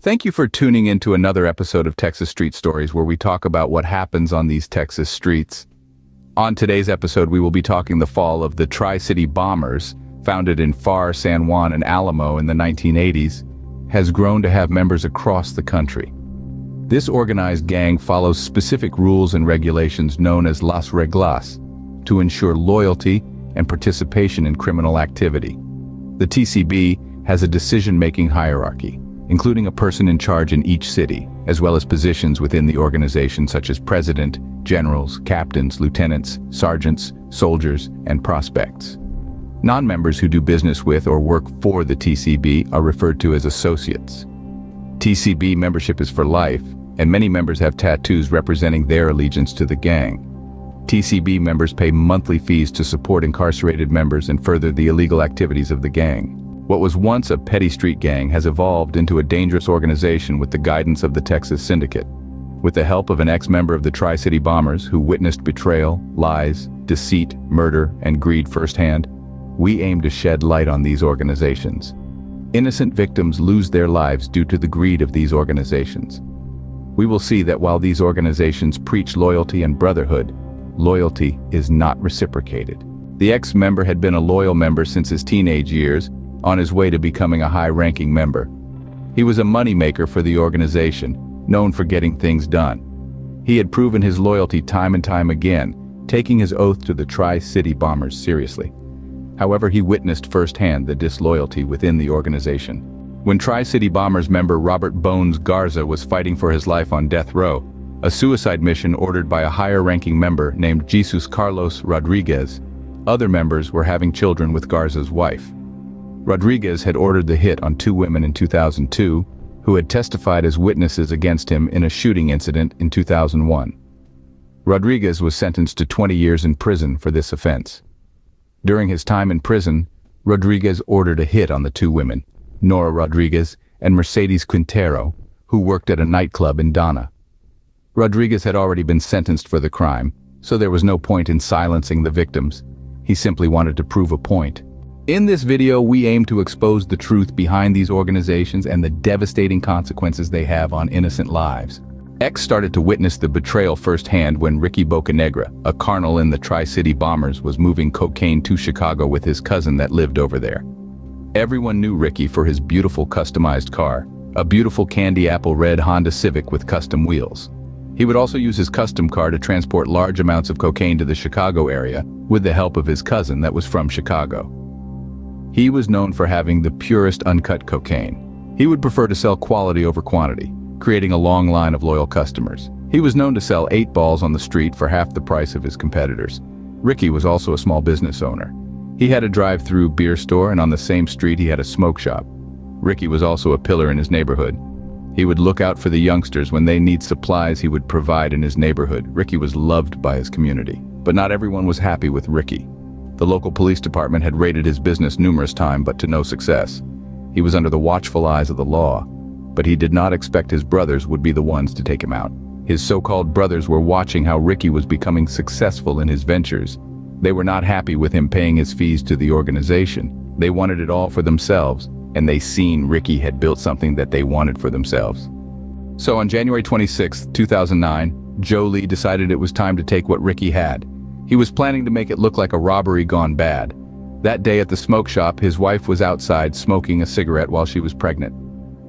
Thank you for tuning in to another episode of Texas Street Stories where we talk about what happens on these Texas streets. On today's episode, we will be talking the fall of the Tri-City Bombers, founded in Pharr, San Juan, and Alamo in the 1980s, has grown to have members across the country. This organized gang follows specific rules and regulations known as Las Reglas to ensure loyalty and participation in criminal activity. The TCB has a decision-making hierarchy, including a person in charge in each city, as well as positions within the organization such as president, generals, captains, lieutenants, sergeants, soldiers, and prospects. Non-members who do business with or work for the TCB are referred to as associates. TCB membership is for life, and many members have tattoos representing their allegiance to the gang. TCB members pay monthly fees to support incarcerated members and further the illegal activities of the gang. What was once a petty street gang has evolved into a dangerous organization with the guidance of the Texas Syndicate. With the help of an ex-member of the Tri-City Bombers who witnessed betrayal, lies, deceit, murder, and greed firsthand, we aim to shed light on these organizations. Innocent victims lose their lives due to the greed of these organizations. We will see that while these organizations preach loyalty and brotherhood, loyalty is not reciprocated. The ex-member had been a loyal member since his teenage years, on his way to becoming a high-ranking member. He was a moneymaker for the organization, known for getting things done. He had proven his loyalty time and time again, taking his oath to the Tri-City Bombers seriously. However, he witnessed firsthand the disloyalty within the organization. When Tri-City Bombers member Robert Bones Garza was fighting for his life on death row, a suicide mission ordered by a higher-ranking member named Jesus Carlos Rodriguez, other members were having children with Garza's wife. Rodriguez had ordered the hit on two women in 2002, who had testified as witnesses against him in a shooting incident in 2001. Rodriguez was sentenced to 20 years in prison for this offense. During his time in prison, Rodriguez ordered a hit on the two women, Nora Rodriguez and Mercedes Quintero, who worked at a nightclub in Donna. Rodriguez had already been sentenced for the crime, so there was no point in silencing the victims. He simply wanted to prove a point. In this video, we aim to expose the truth behind these organizations and the devastating consequences they have on innocent lives. X started to witness the betrayal firsthand when Ricky Bocanegra, a colonel in the Tri-City Bombers, was moving cocaine to Chicago with his cousin that lived over there. Everyone knew Ricky for his beautiful customized car, a beautiful candy apple red Honda Civic with custom wheels. He would also use his custom car to transport large amounts of cocaine to the Chicago area with the help of his cousin that was from Chicago. He was known for having the purest uncut cocaine. He would prefer to sell quality over quantity, creating a long line of loyal customers. He was known to sell eight balls on the street for half the price of his competitors. Ricky was also a small business owner. He had a drive-through beer store and on the same street he had a smoke shop. Ricky was also a pillar in his neighborhood. He would look out for the youngsters when they need supplies he would provide in his neighborhood. Ricky was loved by his community. But not everyone was happy with Ricky. The local police department had raided his business numerous times but to no success. He was under the watchful eyes of the law, but he did not expect his brothers would be the ones to take him out. His so-called brothers were watching how Ricky was becoming successful in his ventures. They were not happy with him paying his fees to the organization. They wanted it all for themselves, and they seen Ricky had built something that they wanted for themselves. So on January 26, 2009, Joe Lee decided it was time to take what Ricky had. He was planning to make it look like a robbery gone bad. That day at the smoke shop, his wife was outside smoking a cigarette while she was pregnant.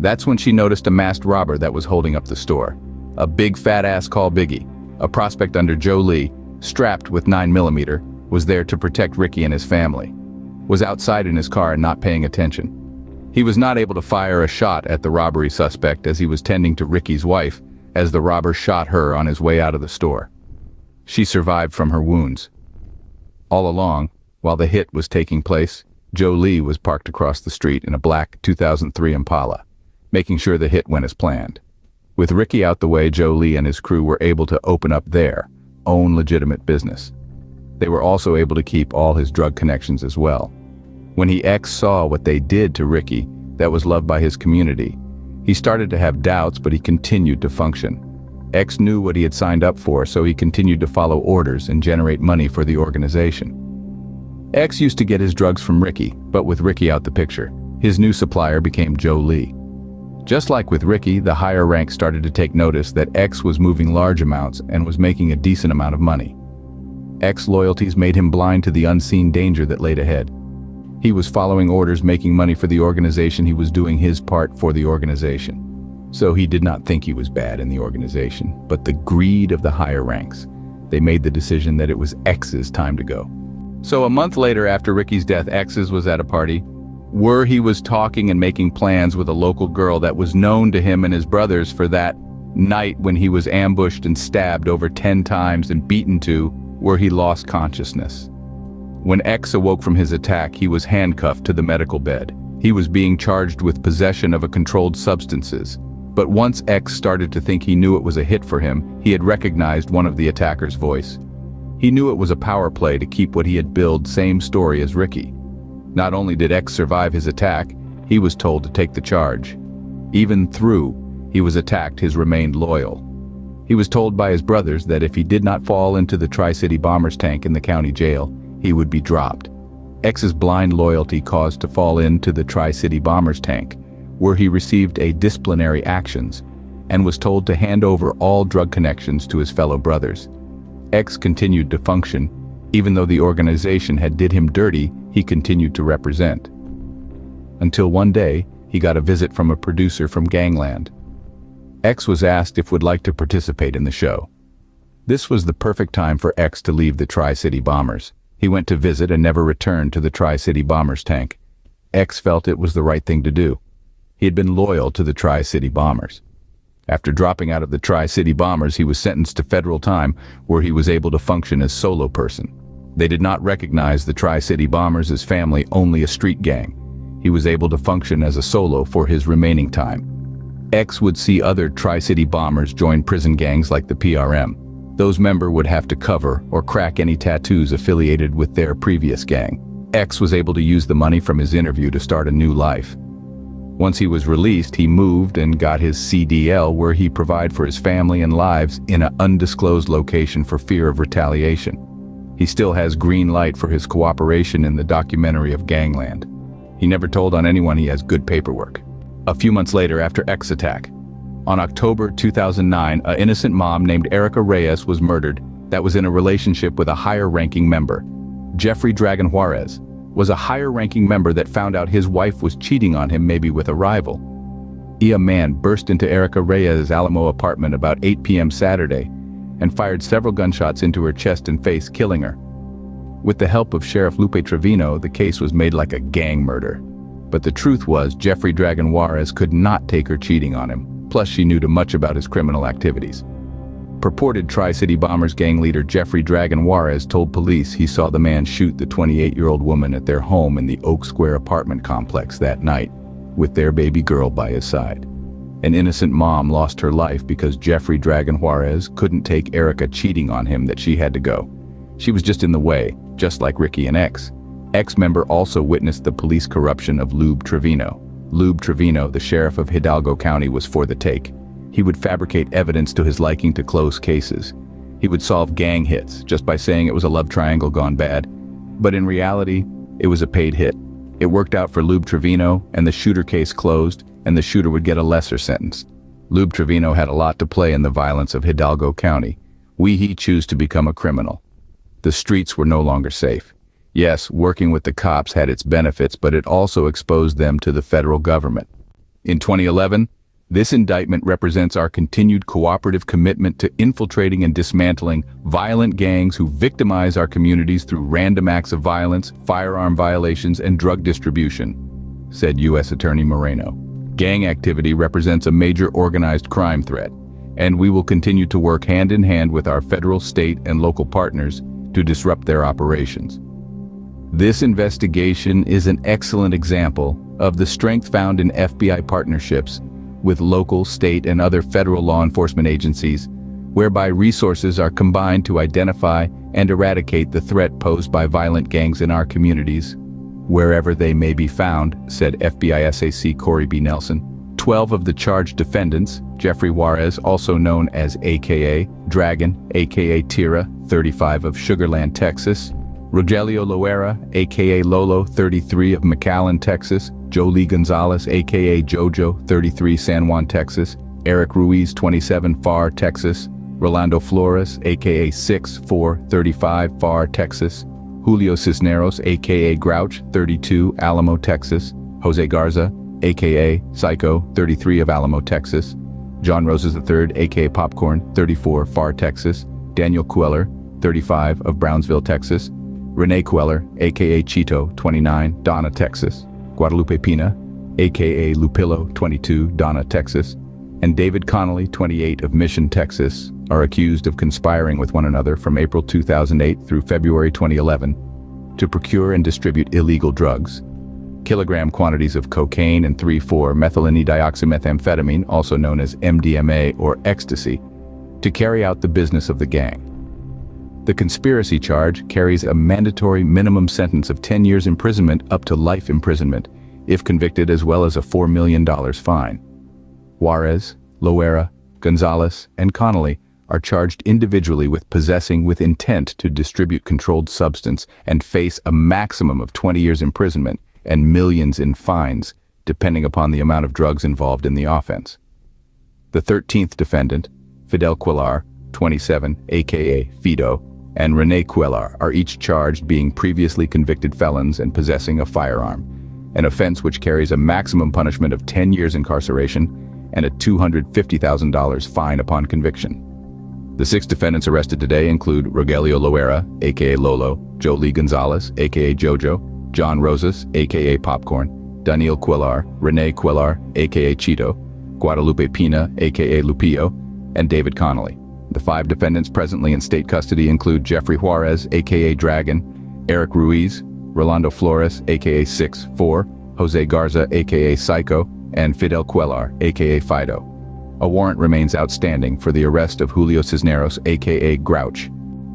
That's when she noticed a masked robber that was holding up the store. A big fat ass called Biggie, a prospect under Joe Lee, strapped with 9mm, was there to protect Ricky and his family. Was outside in his car and not paying attention. He was not able to fire a shot at the robbery suspect as he was tending to Ricky's wife as the robber shot her on his way out of the store. She survived from her wounds. All along, while the hit was taking place, Joe Lee was parked across the street in a black 2003 Impala making sure the hit went as planned. With Ricky out the way, Joe Lee and his crew were able to open up their own legitimate business. They were also able to keep all his drug connections as well. When he ex saw what they did to Ricky that was loved by his community, he started to have doubts but he continued to function. X knew what he had signed up for so he continued to follow orders and generate money for the organization. X used to get his drugs from Ricky, but with Ricky out the picture, his new supplier became Joe Lee. Just like with Ricky, the higher rank started to take notice that X was moving large amounts and was making a decent amount of money. X loyalties made him blind to the unseen danger that laid ahead. He was following orders making money for the organization he was doing his part for the organization. So he did not think he was bad in the organization, but the greed of the higher ranks. They made the decision that it was X's time to go. So a month later after Ricky's death, X's was at a party. Were he was talking and making plans with a local girl that was known to him and his brothers for that night when he was ambushed and stabbed over 10 times and beaten to, where he lost consciousness. When X awoke from his attack, he was handcuffed to the medical bed. He was being charged with possession of a controlled substances, but once X started to think he knew it was a hit for him, he had recognized one of the attacker's voice. He knew it was a power play to keep what he had billed same story as Ricky. Not only did X survive his attack, he was told to take the charge. Even through, he was attacked his remained loyal. He was told by his brothers that if he did not fall into the Tri-City Bombers tank in the county jail, he would be dropped. X's blind loyalty caused to fall into the Tri-City Bombers tank, where he received a disciplinary actions and was told to hand over all drug connections to his fellow brothers. X continued to function, even though the organization had did him dirty, he continued to represent. Until one day, he got a visit from a producer from Gangland. X was asked if would like to participate in the show. This was the perfect time for X to leave the Tri-City Bombers. He went to visit and never returned to the Tri-City Bombers tank. X felt it was the right thing to do. He had been loyal to the Tri-City Bombers. After dropping out of the Tri-City Bombers, he was sentenced to federal time where he was able to function as solo person. They did not recognize the Tri-City Bombers as family, only a street gang. He was able to function as a solo for his remaining time. X would see other Tri-City Bombers join prison gangs like the PRM. Those member would have to cover or crack any tattoos affiliated with their previous gang. X was able to use the money from his interview to start a new life. Once he was released, he moved and got his CDL where he provide for his family and lives in an undisclosed location for fear of retaliation. He still has green light for his cooperation in the documentary of Gangland. He never told on anyone he has good paperwork. A few months later after X attack, on October 2009, a innocent mom named Erica Reyes was murdered that was in a relationship with a higher-ranking member, Jeffrey Dragon Juarez, was a higher-ranking member that found out his wife was cheating on him maybe with a rival. A man burst into Erica Reyes' Alamo apartment about 8 p.m. Saturday and fired several gunshots into her chest and face, killing her. With the help of Sheriff Lupe Trevino, the case was made like a gang murder. But the truth was Jeffrey Dragon Juarez could not take her cheating on him, plus she knew too much about his criminal activities. Purported Tri-City Bombers gang leader Jeffrey Dragon Juarez told police he saw the man shoot the 28-year-old woman at their home in the Oak Square apartment complex that night, with their baby girl by his side. An innocent mom lost her life because Jeffrey Dragon Juarez couldn't take Erica cheating on him that she had to go. She was just in the way, just like Ricky and X. X-member also witnessed the police corruption of Lupe Trevino. Lupe Trevino, the sheriff of Hidalgo County, was for the take. He would fabricate evidence to his liking to close cases. He would solve gang hits just by saying it was a love triangle gone bad. But in reality, it was a paid hit. It worked out for Lupe Trevino, and the shooter case closed, and the shooter would get a lesser sentence. Lupe Trevino had a lot to play in the violence of Hidalgo County. We he choose to become a criminal. The streets were no longer safe. Yes, working with the cops had its benefits, but it also exposed them to the federal government. In 2011, this indictment represents our continued cooperative commitment to infiltrating and dismantling violent gangs who victimize our communities through random acts of violence, firearm violations, and drug distribution, said U.S. Attorney Moreno. Gang activity represents a major organized crime threat, and we will continue to work hand in hand with our federal, state, and local partners to disrupt their operations. This investigation is an excellent example of the strength found in FBI partnerships with local, state, and other federal law enforcement agencies, whereby resources are combined to identify and eradicate the threat posed by violent gangs in our communities, wherever they may be found, said FBI SAC Corey B. Nelson. Twelve of the charged defendants, Jeffrey Juarez, also known as AKA Dragon, AKA Tira, 35 of Sugarland, Texas, Rogelio Loera, aka Lolo, 33 of McAllen, Texas, Jolie Gonzalez, aka Jojo, 33, San Juan, Texas, Eric Ruiz, 27, Pharr, Texas, Rolando Flores, aka 6, 4, 35, Pharr, Texas, Julio Cisneros, aka Grouch, 32, Alamo, Texas, Jose Garza, aka Psycho, 33 of Alamo, Texas, John Rosas III, aka Popcorn, 34, Pharr, Texas, Daniel Cuellar, 35 of Brownsville, Texas, Rene Cuellar, aka Chito, 29, Donna, Texas, Guadalupe Pina, aka Lupillo, 22, Donna, Texas, and David Connolly, 28 of Mission, Texas, are accused of conspiring with one another from April 2008 through February 2011 to procure and distribute illegal drugs, kilogram quantities of cocaine and 3,4-methylene-dioxymethamphetamine, also known as MDMA or ecstasy, to carry out the business of the gang. The conspiracy charge carries a mandatory minimum sentence of 10 years imprisonment up to life imprisonment, if convicted as well as a $4 million fine. Juarez, Loera, Gonzalez, and Connolly are charged individually with possessing with intent to distribute controlled substance and face a maximum of 20 years imprisonment and millions in fines, depending upon the amount of drugs involved in the offense. The 13th defendant, Fidel Cuellar, 27, aka Fido, and Rene Cuellar are each charged being previously convicted felons and possessing a firearm, an offense which carries a maximum punishment of 10 years incarceration and a $250,000 fine upon conviction. The six defendants arrested today include Rogelio Loera, aka Lolo, Jolie Gonzalez, aka Jojo, John Rosas, aka Popcorn, Daniel Cuellar, Rene Cuellar, aka Chito, Guadalupe Pina, aka Lupillo, and David Connolly. The five defendants presently in state custody include Jeffrey Juarez, aka Dragon, Eric Ruiz, Rolando Flores, aka 6-4, Jose Garza, aka Psycho, and Fidel Cuellar, aka Fido. A warrant remains outstanding for the arrest of Julio Cisneros, aka Grouch.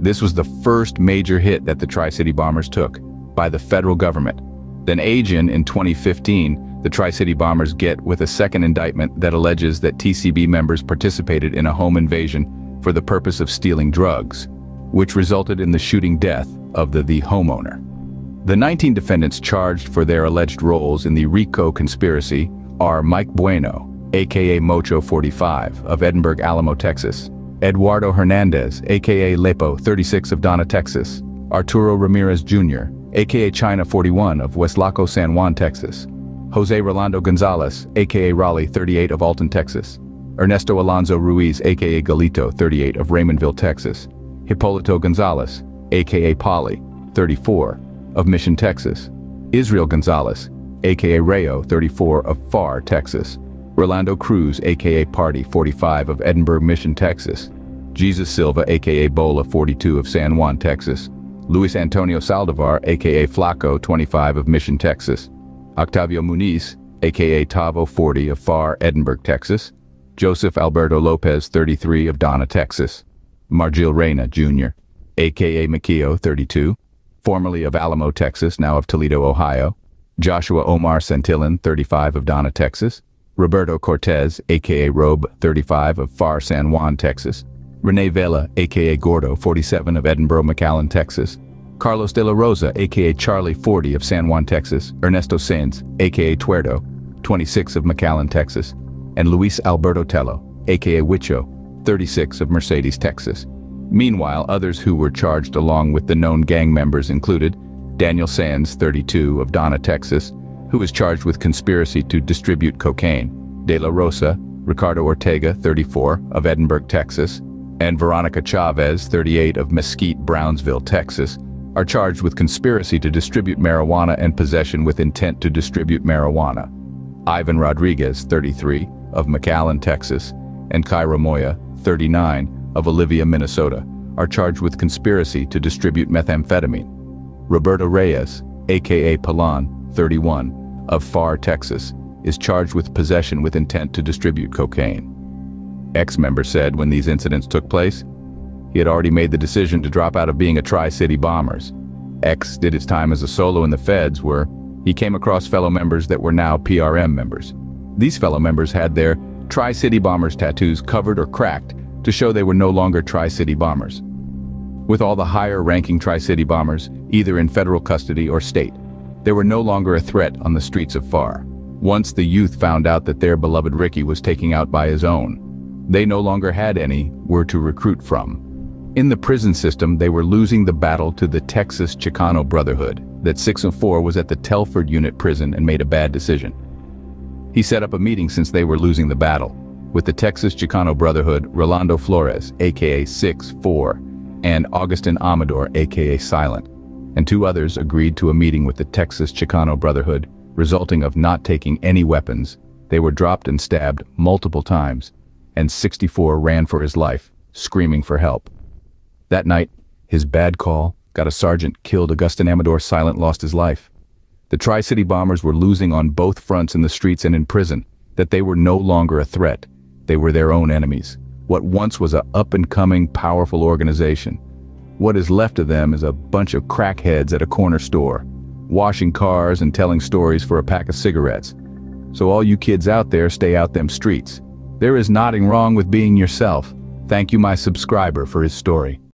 This was the first major hit that the Tri-City Bombers took, by the federal government. Then Agin in 2015, the Tri-City Bombers get with a second indictment that alleges that TCB members participated in a home invasion for the purpose of stealing drugs, which resulted in the shooting death of the, the homeowner. The 19 defendants charged for their alleged roles in the RICO conspiracy are Mike Bueno, aka Mocho 45, of Edinburg, Alamo, Texas, Eduardo Hernandez, aka Lepo 36 of Donna, Texas, Arturo Ramirez Jr., aka China 41 of Weslaco, San Juan, Texas, Jose Rolando Gonzalez, aka Raleigh 38 of Alton, Texas, Ernesto Alonso Ruiz, aka Galito, 38 of Raymondville, Texas, Hippolito Gonzalez, aka Polly, 34 of Mission, Texas, Israel Gonzalez, aka Rayo, 34 of Pharr, Texas, Rolando Cruz, aka Party, 45 of Edinburg, Mission, Texas, Jesus Silva, aka Bola, 42 of San Juan, Texas, Luis Antonio Saldivar, aka Flaco, 25 of Mission, Texas, Octavio Muniz, aka Tavo, 40 of Pharr, Edinburg, Texas, Joseph Alberto Lopez, 33 of Donna, Texas. Margil Reyna, Jr., a.k.a. Makio, 32, formerly of Alamo, Texas, now of Toledo, Ohio. Joshua Omar Santillan, 35 of Donna, Texas. Roberto Cortez, a.k.a. Robe, 35 of Pharr San Juan, Texas. Rene Vela, a.k.a. Gordo, 47 of Edinburg, McAllen, Texas. Carlos de la Rosa, a.k.a. Charlie, 40 of San Juan, Texas. Ernesto Sainz, a.k.a. Tuerdo, 26 of McAllen, Texas and Luis Alberto Tello, aka Wicho, 36 of Mercedes, Texas. Meanwhile, others who were charged along with the known gang members included Daniel Sands, 32 of Donna, Texas, who was charged with conspiracy to distribute cocaine, De La Rosa, Ricardo Ortega, 34 of Edinburg, Texas, and Veronica Chavez, 38 of Mesquite, Brownsville, Texas, are charged with conspiracy to distribute marijuana and possession with intent to distribute marijuana. Ivan Rodriguez, 33, of McAllen, Texas, and Kyra Moya, 39, of Olivia, Minnesota, are charged with conspiracy to distribute methamphetamine. Roberto Reyes, aka Palan, 31, of Pharr, Texas, is charged with possession with intent to distribute cocaine. X-member said when these incidents took place, he had already made the decision to drop out of being a Tri-City Bombers. X did his time as a solo in the feds where he came across fellow members that were now PRM members. These fellow members had their Tri-City Bombers tattoos covered or cracked to show they were no longer Tri-City Bombers. With all the higher-ranking Tri-City Bombers, either in federal custody or state, They were no longer a threat on the streets of Pharr. Once the youth found out that their beloved Ricky was taken out by his own, they no longer had any were to recruit from. In the prison system, they were losing the battle to the Texas Chicano Brotherhood, that 6 and 4 was at the Telford Unit prison and made a bad decision. He set up a meeting since they were losing the battle, with the Texas Chicano Brotherhood, Rolando Flores, aka 6-4, and Augustin Amador, aka Silent, and two others agreed to a meeting with the Texas Chicano Brotherhood, resulting of not taking any weapons. They were dropped and stabbed multiple times, and 64 ran for his life, screaming for help. That night, his bad call got a sergeant killed Augustin Amador Silent lost his life. The Tri-City bombers were losing on both fronts in the streets and in prison, that they were no longer a threat. They were their own enemies. What once was a up-and-coming, powerful organization. What is left of them is a bunch of crackheads at a corner store, washing cars and telling stories for a pack of cigarettes. So all you kids out there stay out them streets. There is nothing wrong with being yourself. Thank you my subscriber for his story.